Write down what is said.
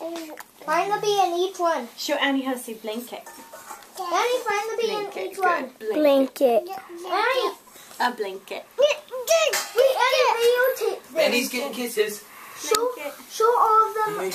Find the bee in each one. Show Annie how to say blanket. Annie, find the bee in each one. good. Blanket. Annie, A blanket. wait, Annie, videotape this. Annie's getting kisses. Show, show all of them.